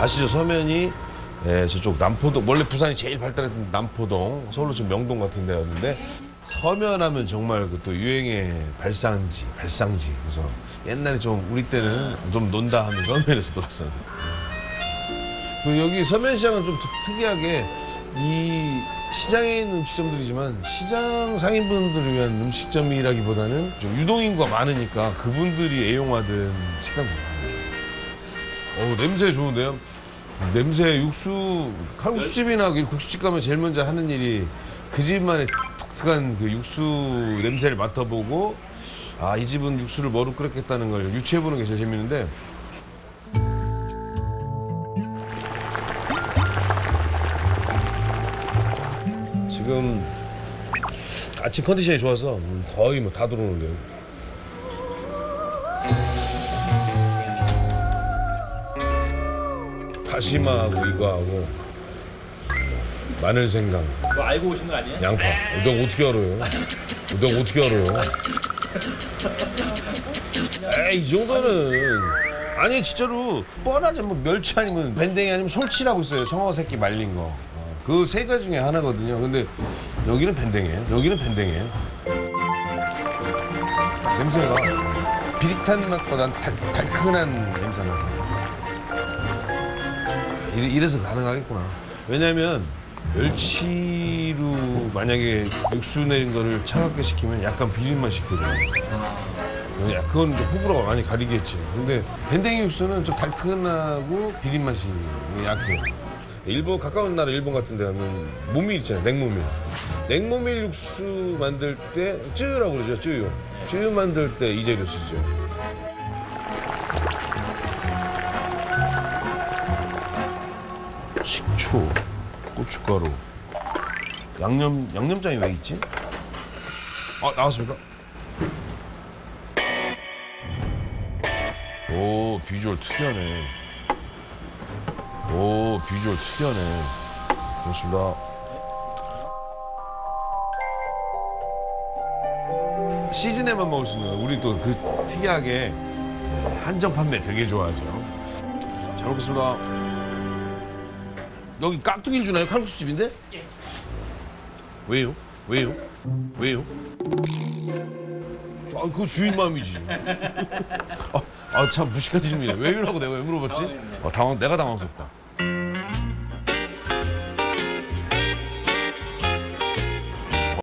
아시죠? 서면이 예, 저쪽 남포동 원래 부산이 제일 발달했던 남포동 서울로 지금 명동 같은 데였는데 서면하면 정말 그 또 유행의 발상지 발상지 그래서 옛날에 좀 우리 때는 좀 논다 하면 서면에서 놀았었는데 그 여기 서면시장은 좀 특- 특이하게 이 시장에 있는 음식점들이지만 시장 상인분들을 위한 음식점이라기보다는 좀 유동인구가 많으니까 그분들이 애용하던 많아요. 어우 냄새 좋은데요? 냄새 육수 칼국수집이나 그 국수집 가면 제일 먼저 하는 일이 그 집만의 독특한 그 육수 냄새를 맡아보고 아 이 집은 육수를 뭐로 끓였겠다는 걸 유추해보는 게 제일 재밌는데 지금 아침 컨디션이 좋아서 음, 거의 뭐 다 들어오는데요. 다시마하고 이거하고 마늘 생강, 그거 알고 오신 거 아니에요? 양파. 내가 어떻게 알아요? 내가 어떻게 알아요? 에이 이 정도는 아니 진짜로 뻔하지 뭐 멸치 아니면 밴댕이 아니면 솔치라고 있어요 청어 새끼 말린 거. 그 세 가지 중에 하나거든요. 근데 여기는 밴댕이에요. 여기는 밴댕이에요. 냄새가 비릿한 맛보단 달, 달큰한 냄새 나서. 이래, 이래서 가능하겠구나. 왜냐면 멸치로 만약에 육수 내린 거를 차갑게 시키면 약간 비린맛 시거든요. 야, 그건 좀 호불호가 많이 가리겠지. 근데 밴댕이 육수는 좀 달큰하고 비린 맛이 약해요. 일본 가까운 나라 일본 같은 데 가면 모밀 있잖아요. 냉모밀. 냉모밀 육수 만들 때 쯔유라고 그러죠. 쯔유. 쯔유 만들 때 이 재료 쓰죠. 식초, 고춧가루, 양념 양념장이 왜 있지? 아 나왔습니까? 오 비주얼 특이하네. 오 비주얼 특이하네. 고맙습니다. 시즌에만 먹을 수 있는 거. 우리 또 그 특이하게 한정 판매 되게 좋아하죠. 잘 먹겠습니다. 여기 깍두기를 주나요? 칼국수 집인데? 예. 왜요? 왜요? 왜요? 아, 그거 주인 마음이지. 아, 아, 참 무식한 질문이네. 왜요라고 내가 왜 물어봤지? 어, 당황, 내가 당황스럽다.